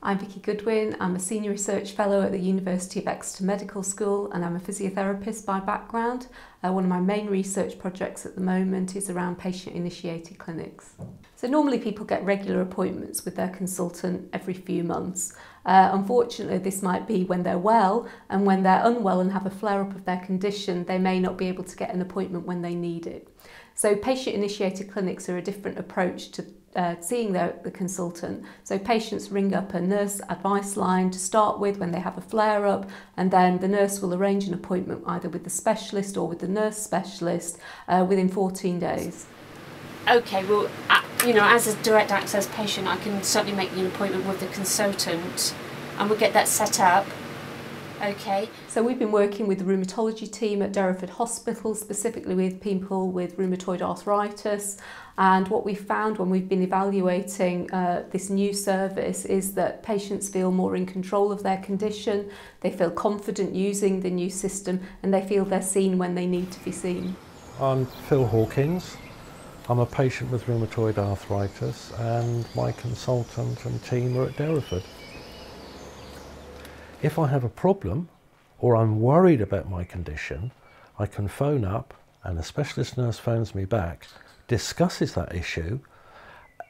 I'm Vicky Goodwin. I'm a Senior Research Fellow at the University of Exeter Medical School and I'm a physiotherapist by background. Uh, one of my main research projects at the moment is around patient initiated clinics. So normally people get regular appointments with their consultant every few months. Uh, unfortunately, this might be when they're well and when they're unwell and have a flare up of their condition, they may not be able to get an appointment when they need it. So patient initiated clinics are a different approach to uh, seeing the, consultant. So patients ring up a nurse advice line to start with when they have a flare up, and then the nurse will arrange an appointment either with the specialist or with the nurse specialist uh, within 14 days. Okay, well, uh, you know, as a direct access patient, I can certainly make an appointment with the consultant and we'll get that set up. Okay. So we've been working with the rheumatology team at Derriford Hospital, specifically with people with rheumatoid arthritis. And what we found when we've been evaluating uh, this new service is that patients feel more in control of their condition, they feel confident using the new system, and they feel they're seen when they need to be seen. I'm Phil Hawkins. I'm a patient with rheumatoid arthritis, and my consultant and team are at Derriford. If I have a problem or I'm worried about my condition, I can phone up and a specialist nurse phones me back discusses that issue.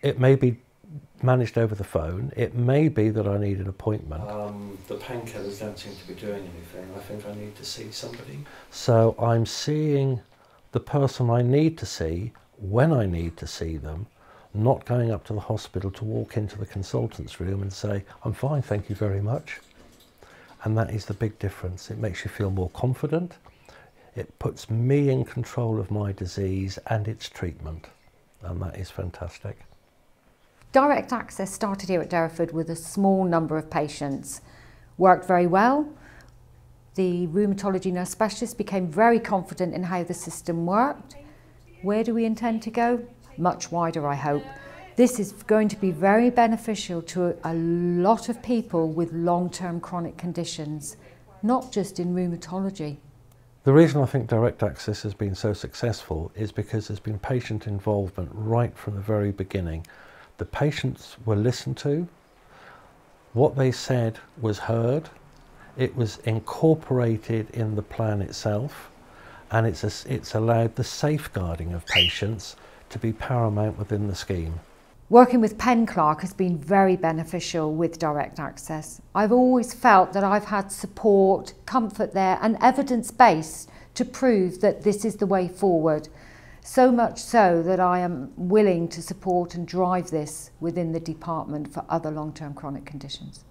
It may be managed over the phone. It may be that I need an appointment. Um, the painkillers don't seem to be doing anything. I think I need to see somebody. So I'm seeing the person I need to see when I need to see them, not going up to the hospital to walk into the consultant's room and say, I'm fine, thank you very much. And that is the big difference. It makes you feel more confident. It puts me in control of my disease and its treatment, and that is fantastic. Direct access started here at Derriford with a small number of patients. Worked very well. The rheumatology nurse specialist became very confident in how the system worked. Where do we intend to go? Much wider, I hope. This is going to be very beneficial to a lot of people with long-term chronic conditions, not just in rheumatology. The reason I think direct access has been so successful is because there's been patient involvement right from the very beginning. The patients were listened to, what they said was heard, it was incorporated in the plan itself, and it's, a, it's allowed the safeguarding of patients to be paramount within the scheme. Working with PenCLAHRC has been very beneficial with direct access. I've always felt that I've had support, comfort there and evidence base to prove that this is the way forward. So much so that I am willing to support and drive this within the department for other long-term chronic conditions.